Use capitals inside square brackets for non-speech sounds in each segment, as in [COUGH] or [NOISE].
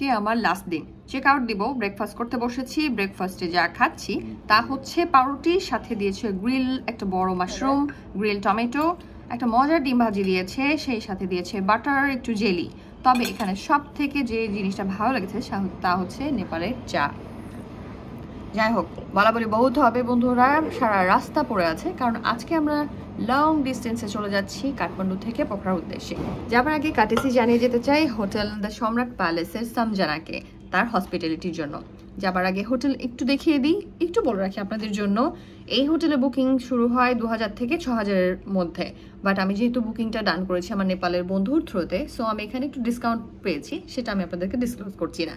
আজকে আমার লাস্ট দিন চেক আউট দিব ব্রেকফাস্ট করতে বসেছি ব্রেকফাস্টে যা খাচ্ছি, তা হচ্ছে পাউরুটি, সাথে দিয়েছে গ্রিল একটা বড় মাশরুম গ্রিল টমেটো একটা মজার ডিম ভাজি দিয়েছে, সেই সাথে দিয়েছে বাটার একটু জেলি তবে এখানে সব থেকে যে জিনিসটা ভালো লেগেছে তা হচ্ছে নেপালের চা। যাই হোক বলা বলি বহুত হবে বন্ধুরা, সারা রাস্তা পড়ে আছে, কারণ আজকে আমরা লং ডিস্টেন্সে চলে যাচ্ছি কাঠমান্ডু থেকে পোখরার উদ্দেশ্যে। যাবার আগে কাটেসি জানিয়ে যেতে চাই, হোটেল দ্য সম্রাট প্যালেসের সামজানাকে, তার হসপিটালিটির জন্য। যাবার আগে হোটেল একটু দেখিয়ে দিই, একটু বলে রাখি আপনাদের জন্য, এই হোটেলে বুকিং শুরু হয় দু হাজার থেকে ছ হাজারের মধ্যে বাট আমি যেহেতু বুকিংটা ডান করেছি আমার নেপালের বন্ধুর থ্রুতে সো আমি এখানে একটু ডিসকাউন্ট পেয়েছি, সেটা আমি আপনাদেরকে ডিসক্লোজ করছি না।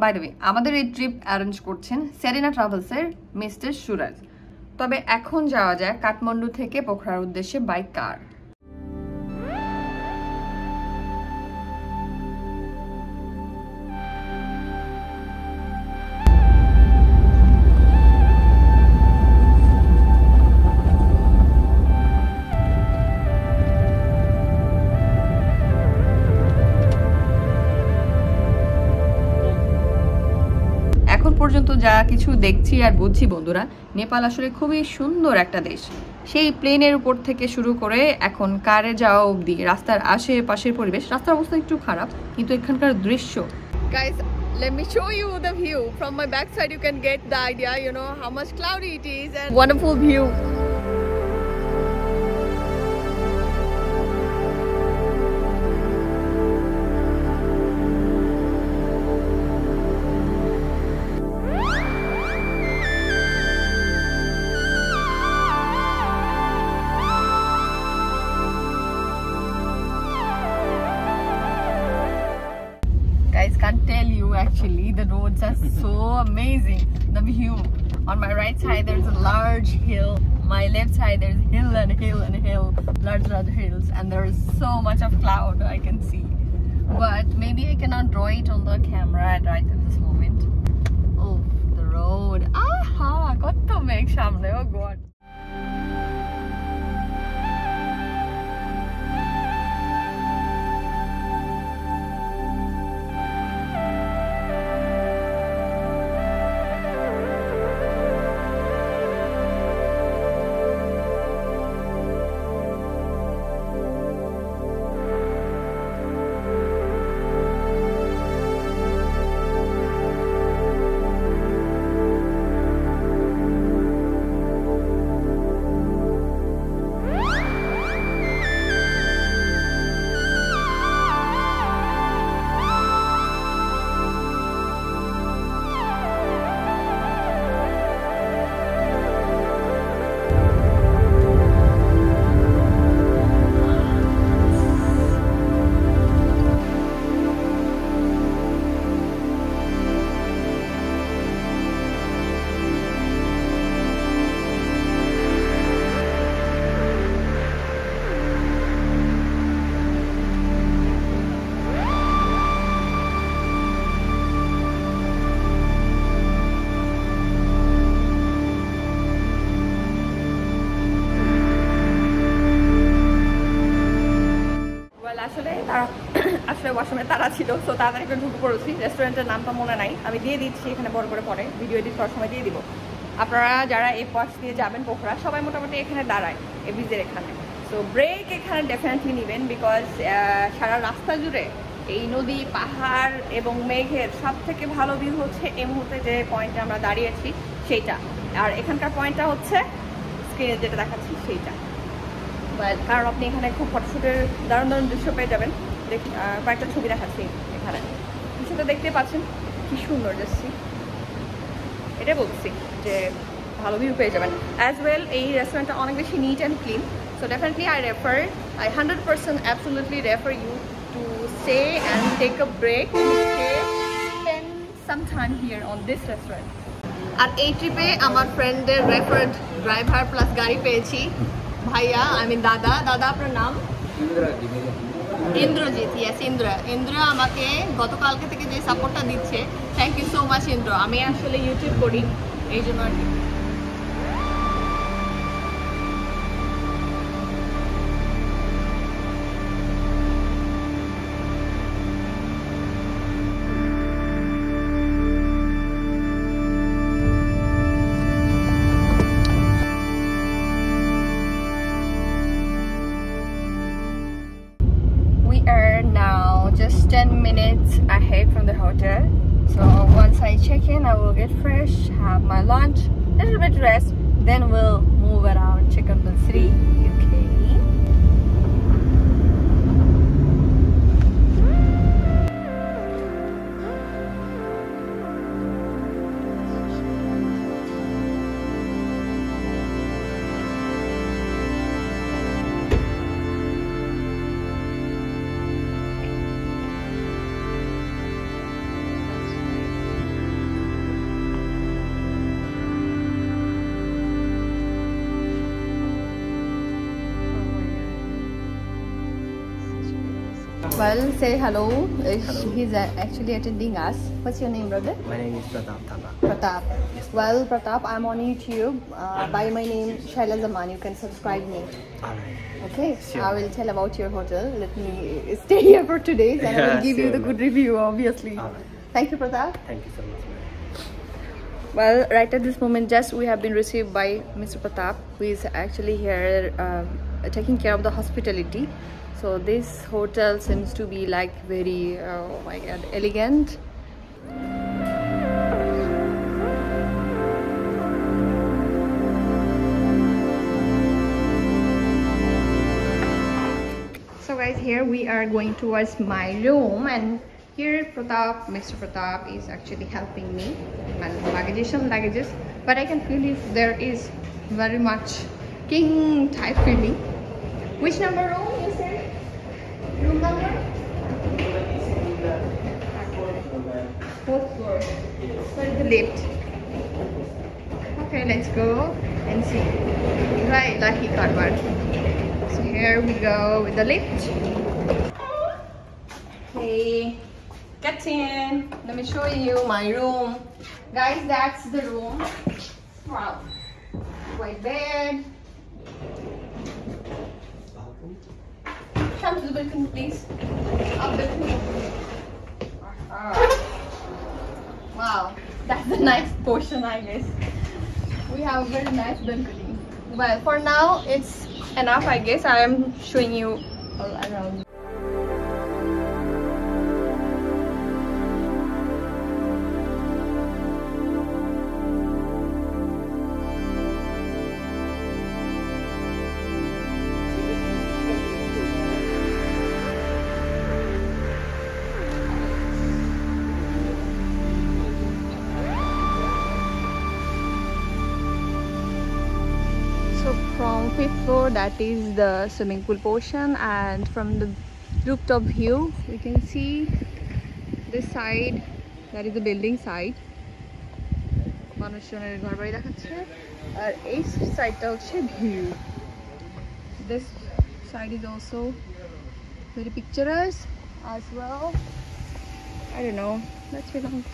বাই দ্য আমাদের এই ট্রিপ অ্যারেঞ্জ করছেন সেরিনা ট্রাভেলসের মিস্টার সুরাজ। তবে এখন যাওয়া যায় কাঠমান্ডু থেকে পোখরার উদ্দেশ্যে বাই কার দেখছি আর বুঝছি বন্ধুরা নেপাল আসলে খুবই সুন্দর একটা দেশ সেই প্লেনের উপর থেকে শুরু করে এখন কারে যাওয়া অবধি রাস্তার আশেপাশের পরিবেশ রাস্তার অবস্থা একটু খারাপ কিন্তু এখানকার দৃশ্য guys let me show you the view. From my backside you can get the idea, you know, how much cloudy it is and wonderful view. actually. The roads are so amazing. The view. On my right side, there's a large hill. My left side, there's hill and hill and hill. Large, large hills. And there is so much of cloud I can see. But maybe I cannot draw it on the camera right at this moment. Oh, the road. Aha! Got to make Shamle. Oh, God. ওয়াশরুমে তারা ছিল তো তাড়াতাড়ি করে ঢুকে পড়েছি। রেস্টুরেন্টের নামটা মনে নাই। আমি দিয়ে দিচ্ছি, এখানে বড় করে পরে। ভিডিও এডিট করার সময় দিয়ে দিব। আপনারা যারা এই পাশ দিয়ে যাবেন পোখরা সবাই মোটামুটি এখানে দাঁড়ায়, এই ব্রিজের এখানে। সো ব্রেক এখানে ডেফিনেটলি নেবেন বিকজ সারা রাস্তা জুড়ে এই নদী, পাহাড় এবং মেঘের সব থেকে ভালো ভিউ হচ্ছে এই মুহূর্তে যে পয়েন্টে আমরা দাঁড়িয়েছি, সেইটা। আর এখানকার পয়েন্টটা হচ্ছে স্ক্রিনে যেটা দেখাচ্ছি, সেইটা। কারণ আপনি এখানে খুব ফটোশুটের দারুণ দারুণ দৃশ্য পেয়ে যাবেন। কয়েকটা ছবি দেখাচ্ছি এখানে। কিছু তো দেখতে পাচ্ছেন, কি সুন্দর যাচ্ছি এটা বলছি যে ভালো ভিউ পেয়ে যাবেন। অ্যাজ ওয়েল এই রেস্টুরেন্টটা অনেক বেশি neat and clean so definitely I refer I hundred percent absolutely refer you to stay and take a break some time here on this restaurant আর এই ট্রিপে আমার ফ্রেন্ডের রেফার্ড ড্রাইভার প্লাস গাড়ি পেয়েছি। ভাইয়া আই মিন দাদা দাদা, আপনার নাম? ইন্দ্রজিৎ ইয়াস ইন্দ্র। ইন্দ্র আমাকে গতকালকে থেকে যে সাপোর্টটা দিচ্ছে thank you so much Indra. আমি আসলে ইউটিউব করি, এই জন্য আর কি। Minutes ahead from the hotel. So once I check in, I will get fresh, have my lunch, a little bit rest, then we'll move around check out the City, UK. Well, say hello. Uh, Hello. He's uh, actually attending us. What's your name, brother? My name is Pratap Thapa. Pratap. Well, Pratap, I'm on YouTube. Uh, by my name, Shaila Zaman. You can subscribe me. Alright. Okay, Sure. I will tell about your hotel. Let me stay here for two days and I will give you the good review, obviously. Thank you, Pratap. Thank you so much. Well, right at this moment, just we have been received by Mr. Pratap, who is actually here um, taking care of the hospitality. So this hotel seems to be like very, uh, oh my god, elegant. So guys, here we are going towards my room and here Pratap, Mr. Pratap is actually helping me in my luggages and luggages. But I can feel if there is very much king type feeling. Which number room you said? Room number? Fourth floor. Is the lift? Okay, let's go and see. Right, lucky card one. So here we go with the lift. Hey, get in. Let me show you my room. Guys, that's the room. Wow. White bed. Come to the balcony, please. Up balcony. Ah. Wow, that's a nice portion, I guess. We have a very nice balcony. Well, for now, it's enough, I guess. I am showing you all around. fifth floor, that is the swimming pool portion, and from the rooftop view, you can see this side. That is the building side. মানুষজনের ঘর বাড়ি দেখাচ্ছে আর এই সাইডটা হচ্ছে view this side is also very picturesque as well I don't know let's relax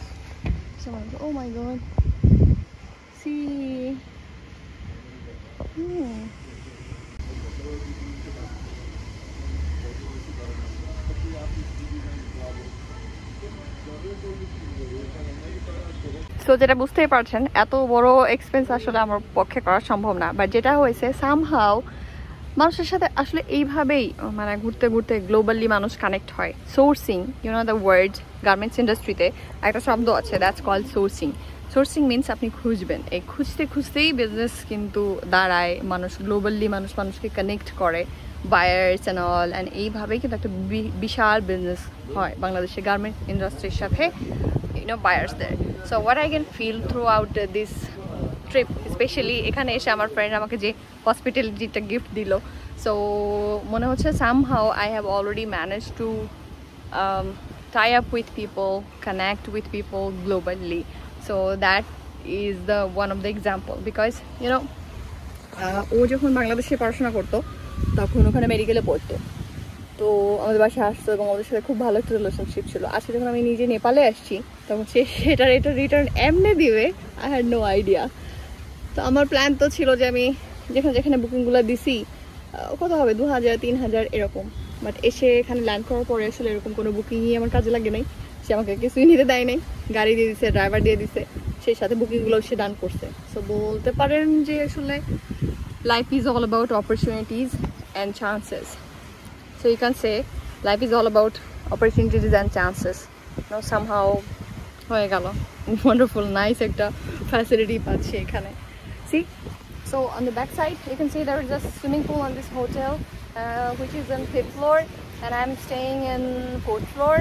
someone oh my god see Hmm. So যেটা বুঝতেই পারছেন, এত বড় এক্সপেন্স আসলে আমার পক্ষে করা সম্ভব না। বাট যেটা হয়েছে সামহাও মানুষের সাথে আসলে এইভাবেই মানে ঘুরতে ঘুরতে গ্লোবালি মানুষ কানেক্ট হয়। Sourcing you know the word garments ইন্ডাস্ট্রিতে একটা শব্দ আছে that's call sourcing sourcing means আপনি খুঁজবেন। এই খুঁজতে খুঁজতেই বিজনেস কিন্তু দাঁড়ায়। মানুষ গ্লোবালি মানুষ মানুষকে কানেক্ট করে। বায়ার্স অ্যান্ড অল অ্যান্ড এইভাবেই কিন্তু একটা বিশাল বিজনেস হয় বাংলাদেশের গার্মেন্ট ইন্ডাস্ট্রির সাথে you know buyers there so what i can feel throughout uh, trip specially এখানে এসে আমার ফ্রেন্ড আমাকে যে হসপিটালিটিটা গিফট দিল। সো মনে হচ্ছে somehow I have already manage to tie up with people connect with people globally so that is the one of the example because, you know ও যখন বাংলাদেশে পড়াশোনা করতো, তখন ওখানে মেডিকেলে পড়তো। তো আমাদের বাসায় আসতো এবং ওদের সাথে খুব ভালো একটা রিলেশনশিপ ছিল। আজকে যখন আমি নিজে নেপালে আসছি, তখন সে সেটার এটা রিটার্ন এমনি দিবে আই হ্যাড নো আইডিয়া তো আমার প্ল্যান তো ছিল যে আমি যেখানে যেখানে বুকিংগুলো দিছি কত হবে? দু হাজার তিন হাজার এরকম। বাট এসে এখানে ল্যান্ড করার পরে আসলে এরকম কোনো বুকিংই আমার কাজে লাগে নাই। সে আমাকে কিছুই নিতে দেয় নাই। গাড়ি দিয়ে দিছে ড্রাইভার দিয়ে দিছে। সেই সাথে বুকিংগুলো সে ডান করছে। সো বলতে পারেন যে আসলে life is all about opportunities and chances so you can say life is all about opportunities and chances no somehow হয়ে গেল। ওয়ান্ডারফুল নাইস একটা ফ্যাসিলিটি পাচ্ছি এখানে। See so on the back side can see there is a swimming pool on this hotel, uh, which is on fifth floor, and I'm staying in fourth floor.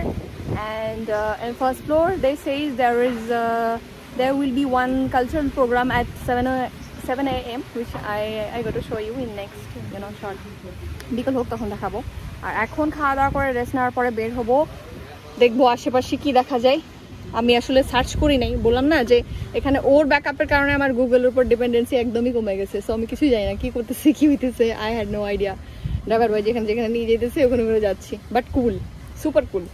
And uh, in first floor, they say there is uh, there will be one cultural program at 7 a- 7 a.m. which I I got to show you in next you know short. বিকেল হোক তখন দেখাবো। আর এখন খাওয়া দাওয়া করে rest নেওয়ার পরে বের হব। দেখব আশেপাশে কি দেখা যায়। আমি আসলে সার্চ করি নাই। বললাম না যে এখানে ওর ব্যাকআপের কারণে আমার গুগলের উপর ডিপেন্ডেন্সি একদমই কমে গেছে। সো আমি কিছুই জানি না কি করতেছে কি হইতেছে। I had no idea driver ভাই যেখানে যেখানে নিয়ে যেতেছে ওখানে ওখানে যাচ্ছি। But cool super cool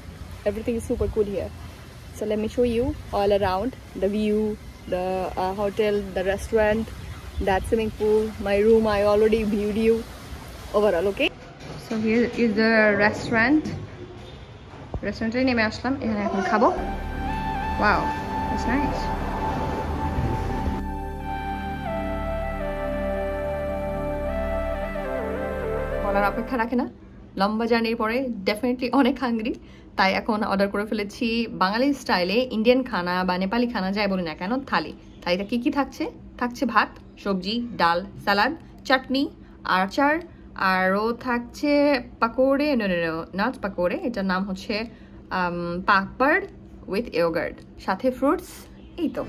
everything is super cool here so let me show you all around the view the hotel the restaurant that swimming pool my room I already viewed you overall okay so here is the restaurant রেস্টুরেন্টে নেমে আসলাম এখানে এখন খাবো wow it's nice বলার অপেক্ষা রাখে না লম্বা জার্নির পরে ডেফিনেটলি অনেক হাঙ্গরি তাই এখন অর্ডার করে ফেলেছি বাঙালি স্টাইলে ইন্ডিয়ান খানা বা নেপালি খানা, যাই বলি না কেন, থালি। থালিটা কী কী থাকছে? থাকছে ভাত, সবজি, ডাল স্যালাড চাটনি আচার, আরও থাকছে পাকোড়ে নট পাকোড়ে, এটার নাম হচ্ছে পাকবার্ড উইথ ইয়োগার্ড সাথে ফ্রুটস এই তো।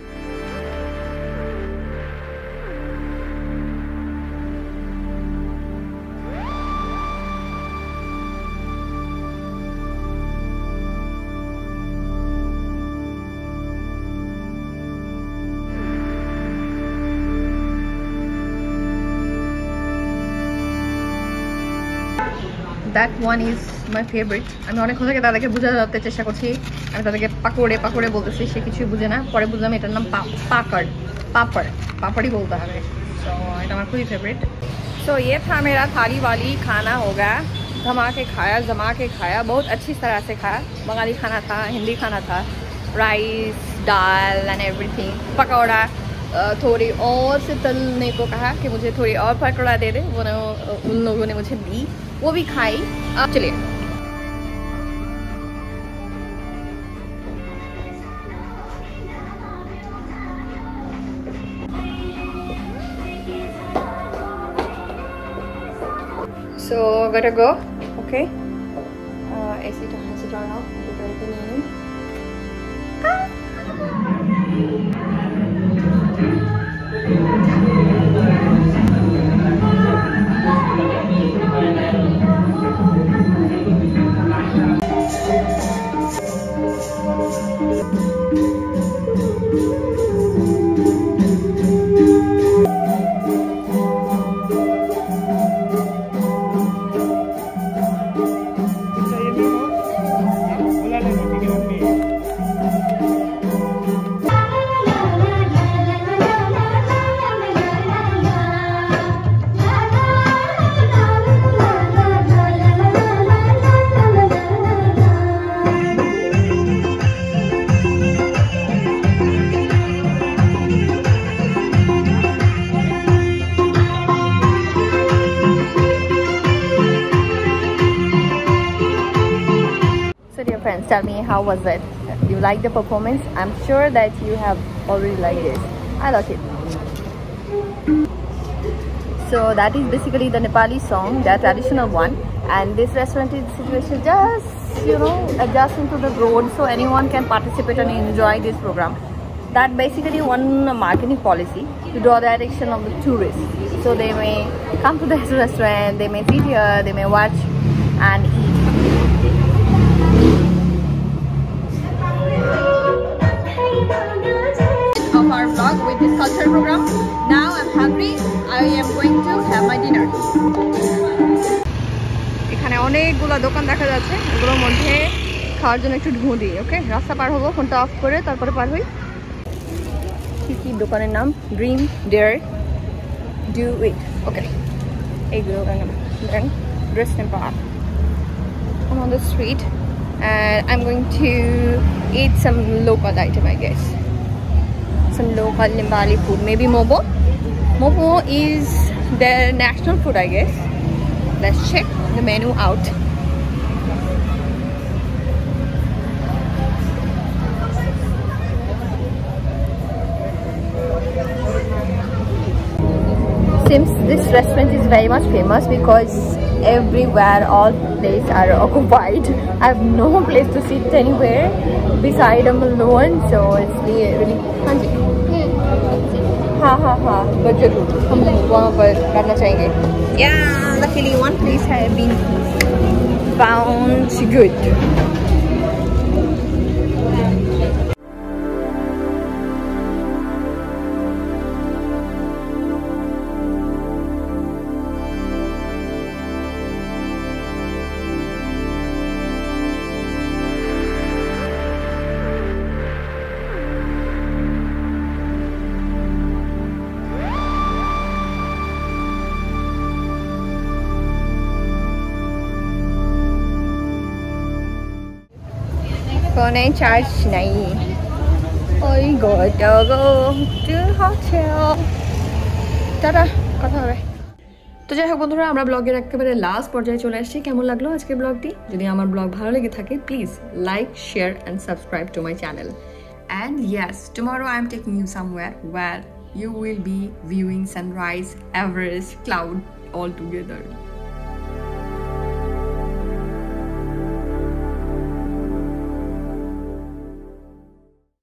that one is my favourite আমি অনেকক্ষণ থেকে তাদেরকে বোঝাতে চেষ্টা করছি আমি তাদেরকে পাকোড়ে পাকোড়ে বলতেছি সে কিছুই বুঝে না পরে বুঝলাম এটার নাম পাকড় পাপড় পাপড়ই বলতে হবে সো এটা আমার খুবই फेवरेट सो ये था मेरा थाली वाली खाना होगा धमा के खाया जमा के खाया बहुत अच्छी तरह से खाया बंगाली खाना था हिंदी खाना था rice dal and everything pakora uh, थोड़ी और से तलने को कहा कि मुझे थोड़ी और पकौड़ा दे दे वो उन लोगों ने मुझे दी वो भी खाई अब चलिए So gotta go. Okay. Uh, AC to has to turn off. Was it? You like the performance? I'm sure that you have already liked this. I like it. So that is basically the Nepali song, the traditional one. And this restaurant is situated just, you know, adjacent to the road so anyone can participate and enjoy this program. That basically one marketing policy to draw the attention of the tourists. So they may come to this [LAUGHS] restaurant, they may sit here, they may watch and cultural program. Now I'm hungry. I am going to have my dinner. এখানে অনেকগুলো দোকান দেখা যাচ্ছে। ওগুলোর মধ্যে খাওয়ার জন্য একটু ঢুঁ দিই ওকে রাস্তা পার হব, ফোনটা অফ করে তারপরে পার হই। কি কি দোকানের নাম? Dream dare do wit okay এইগুলো then dress the street and I am going to eat some local item I guess some local Nepali food. Maybe Momo. Momo is their national food, I guess. Let's check the menu out. Since this restaurant is very much famous because everywhere all places are [LAUGHS] occupied i have no [LAUGHS] place to sit anywhere beside i'm alone so it's really really हाँ हाँ हाँ but जरूर हम वहाँ पर करना चाहेंगे yeah luckily one place has been found good phone charge নাই I gotta go to hotel tata কথা হবে তো যাই হোক বন্ধুরা আমরা ব্লগের একেবারে লাস্ট পর্যায়ে চলে আসছি কেমন লাগলো আজকের ব্লগটি যদি আমার ব্লগ ভালো লেগে থাকে please like share and subscribe to my channel and yes tomorrow I am taking you somewhere where you will be viewing sunrise, Everest, cloud all together.